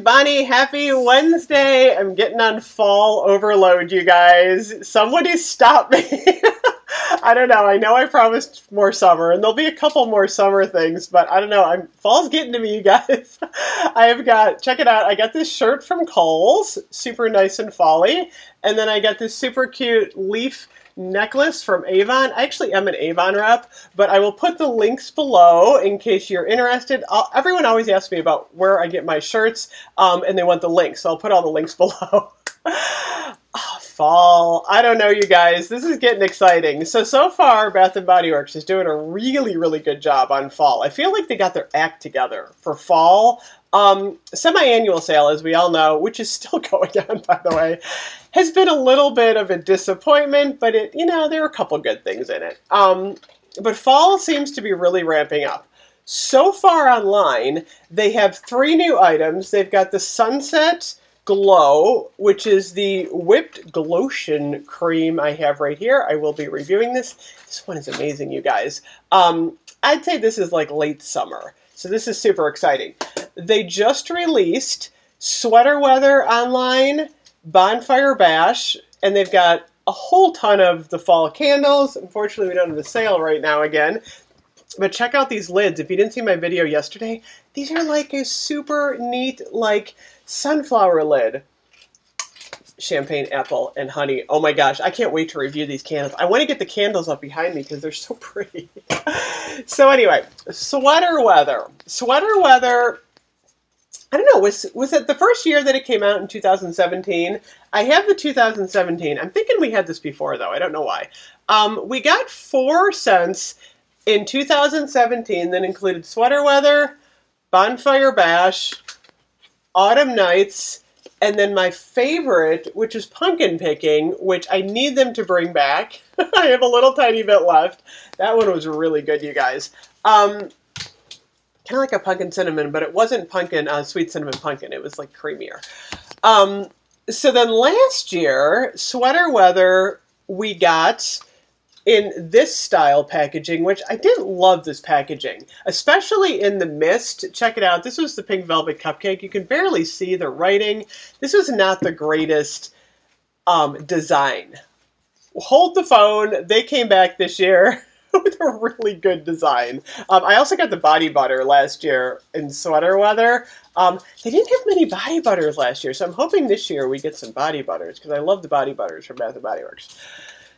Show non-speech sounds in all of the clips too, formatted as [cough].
Bonnie. Happy Wednesday. I'm getting on fall overload, you guys. Somebody stop me. [laughs] I don't know. I know I promised more summer, and there'll be a couple more summer things, but I don't know. I'm fall's getting to me, you guys. [laughs] I have got check it out. I got this shirt from Kohl's, super nice and folly, and then I got this super cute leaf necklace from Avon. I actually am an Avon rep, but I will put the links below in case you're interested. I'll, everyone always asks me about where I get my shirts, um, and they want the links, so I'll put all the links [laughs] below. Fall. I don't know, you guys. This is getting exciting. So, so far, Bath & Body Works is doing a really, really good job on fall. I feel like they got their act together for fall. Um, semi-annual sale, as we all know, which is still [laughs] going on, by the way, has been a little bit of a disappointment, but it, you know, there are a couple good things in it. Um, but fall seems to be really ramping up. So far online, they have three new items. They've got the Sunset Glow, which is the whipped glotion cream I have right here. I will be reviewing this. This one is amazing, you guys. Um, I'd say this is like late summer. So this is super exciting. They just released Sweater Weather online, Bonfire Bash, and they've got a whole ton of the fall candles. Unfortunately, we don't have a sale right now again. But check out these lids. If you didn't see my video yesterday, these are like a super neat, like, sunflower lid. Champagne, apple, and honey. Oh my gosh, I can't wait to review these candles. I want to get the candles up behind me because they're so [laughs] pretty. so anyway, sweater weather. Sweater weather I don't know, was was it the first year that it came out in 2017? I have the 2017. I'm thinking we had this before though. I don't know why. Um, we got four scents in 2017 that included Sweater Weather, Bonfire Bash, Autumn Nights, and then my favorite, which is Pumpkin Picking, which I need them to bring back. [laughs] I have a little tiny bit left. That one was really good, you guys. Um, kind of like a pumpkin cinnamon, but it wasn't pumpkin, uh, sweet cinnamon pumpkin. It was like creamier. Um, so then last year, sweater weather, we got in this style packaging, which I didn't love this packaging, especially in the mist. Check it out. This was the pink velvet cupcake. You can barely see the writing. This was not the greatest um, design. Hold the phone. They came back this year. [laughs] with a really good design. Um, I also got the body butter last year in sweater weather. Um, they didn't have many body butters last year, so I'm hoping this year we get some body butters because I love the body butters from Bath & Body Works.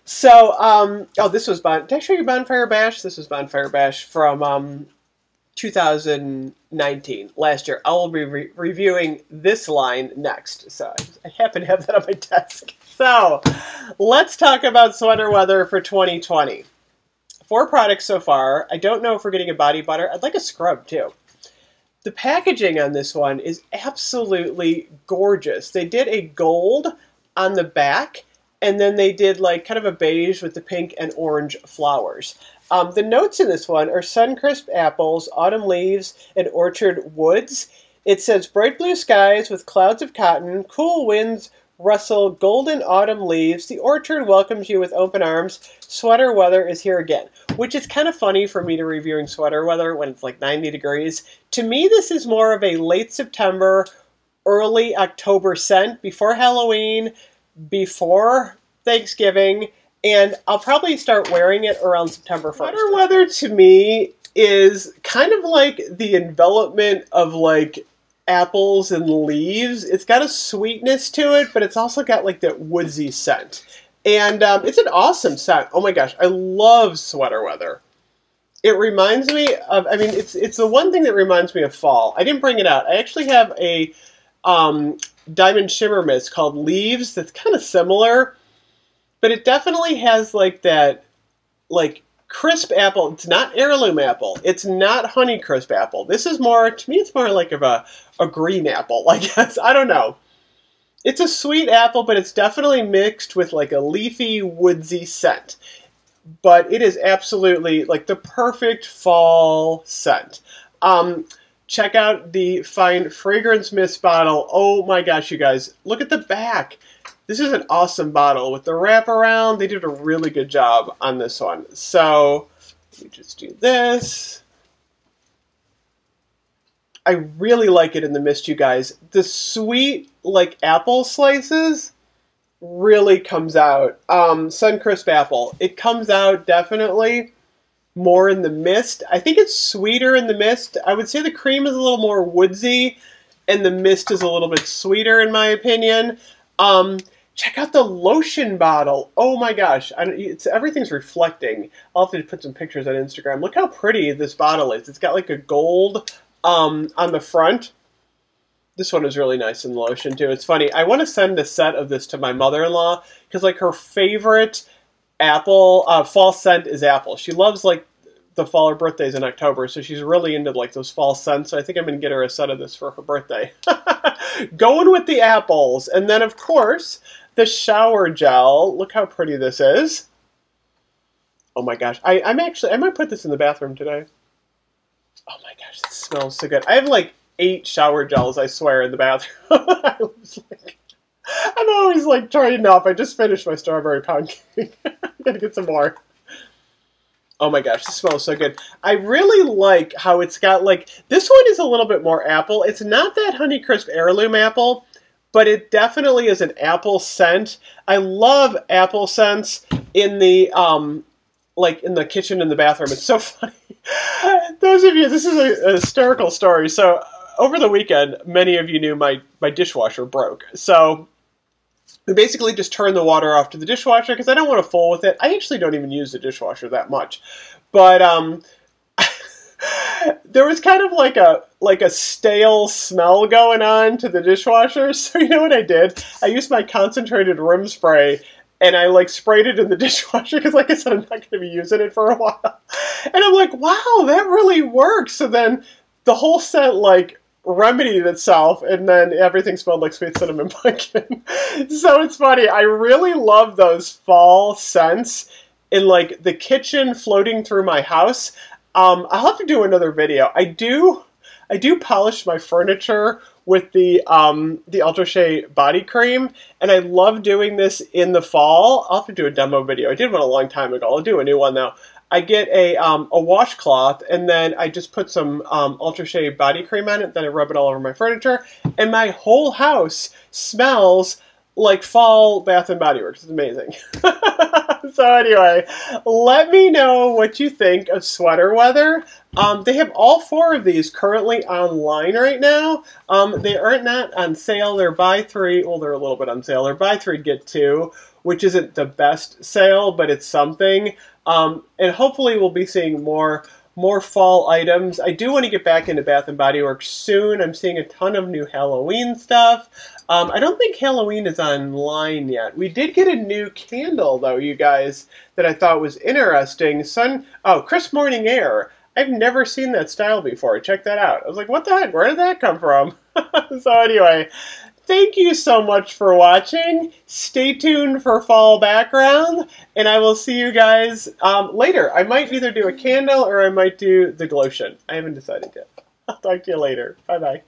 So, um, oh, this was bon- did I show you Bonfire Bash? This was Bonfire Bash from um, 2019, last year. I will be re- reviewing this line next. So I happen to have that on my desk. So let's talk about sweater weather for 2020 four products so far. I don't know if we're getting a body butter. I'd like a scrub too. The packaging on this one is absolutely gorgeous. They did a gold on the back, and then they did like kind of a beige with the pink and orange flowers. Um, the notes in this one are sun-crisp apples, autumn leaves, and orchard woods. It says bright blue skies with clouds of cotton, cool winds, rustle, golden autumn leaves. The orchard welcomes you with open arms. Sweater weather is here again, which is kind of funny for me to reviewing sweater weather when it's like 90 degrees. To me, this is more of a late September, early October scent before Halloween, before Thanksgiving, and I'll probably start wearing it around September 1st. Sweater weather to me is kind of like the envelopment of like apples and leaves. It's got a sweetness to it, but it's also got like that woodsy scent. And um, it's an awesome scent. Oh my gosh, I love sweater weather. It reminds me of, I mean, it's it's the one thing that reminds me of fall. I didn't bring it out. I actually have a um, diamond shimmer mist called Leaves that's kind of similar, but it definitely has like that, like crisp apple. It's not heirloom apple. It's not honey crisp apple. This is more, to me, it's more like of a, a green apple, [laughs] I guess. I don't know. It's a sweet apple, but it's definitely mixed with like a leafy, woodsy scent. But it is absolutely like the perfect fall scent. Um, check out the Fine Fragrance Mist bottle. Oh my gosh, you guys. Look at the back. This is an awesome bottle with the wraparound. They did a really good job on this one. So let me just do this. I really like it in the mist, you guys. The sweet, like apple slices, really comes out. Um, Suncrisp apple. It comes out definitely more in the mist. I think it's sweeter in the mist. I would say the cream is a little more woodsy, and the mist is a little bit sweeter, in my opinion. Um, check out the lotion bottle. Oh my gosh, it's everything's reflecting. I'll have to put some pictures on Instagram. Look how pretty this bottle is. It's got like a gold um, on the front. This one is really nice in the lotion too. It's funny. I want to send a set of this to my mother-in-law because like her favorite apple uh, fall scent is apple. She loves like the fall. Her birthday's in October, so she's really into like those fall scents. So I think I'm gonna get her a set of this for her birthday. [laughs] Going with the apples, and then of course the shower gel. Look how pretty this is. Oh my gosh, I, I'm actually I might put this in the bathroom today. Oh my gosh, it smells so good. I have like eight shower gels, I swear, in the bathroom. [laughs] I was like, I'm always like trading off. I just finished my strawberry pound [laughs] [laughs] gonna get some more. Oh my gosh, this smells so good. I really like how it's got like this one is a little bit more apple. It's not that Honeycrisp heirloom apple, but it definitely is an apple scent. I love apple scents in the um like in the kitchen and the bathroom. It's so [laughs] funny. Those of you, this is a, a hysterical story. So over the weekend, many of you knew my my dishwasher broke. So we basically just turned the water off to the dishwasher because I don't want to fool with it. I actually don't even use the dishwasher that much, but um, [laughs] there was kind of like a like a stale smell going on to the dishwasher. [laughs] So you know what I did? I used my concentrated room spray and I like sprayed it in the [laughs] dishwasher because, like I said, I'm not going to be using it for a while. And I'm like, wow, that really works. So then the whole scent like remedied itself, and then everything smelled like sweet cinnamon [laughs] pumpkin. so it's funny. I really love those fall scents in like the kitchen floating through my house. Um, I'll have to do another video. I do, I do polish my furniture with the um, the Ultra Shea body cream, and I love doing this in the fall. I'll have to do a demo video. I did one a long time ago. I'll do a new one now. I get a um, a washcloth, and then I just put some um, Ultra Shea body cream on it. Then I rub it all over my furniture, and my whole house smells like fall Bath and Body Works. It's amazing. [laughs] so anyway, let me know what you think of sweater weather. Um, they have all four of these currently online right now. Um, they aren't not on sale. They're buy three. Well, they're a little bit on sale. They're buy three get two, which isn't the best sale, but it's something. Um, and hopefully, we'll be seeing more more fall items. I do want to get back into Bath and Body Works soon. I'm seeing a ton of new Halloween stuff. Um, I don't think Halloween is online yet. We did get a new candle though, you guys, that I thought was interesting. Sun oh, Crisp Morning Air. I've never seen that style before. Check that out. I was like, what the heck? Where did that come from? [laughs] so anyway, thank you so much for watching. Stay tuned for fall background, and I will see you guys um, later. I might either do a candle or I might do the glotion. I haven't decided yet. I'll talk to you later. Bye-bye.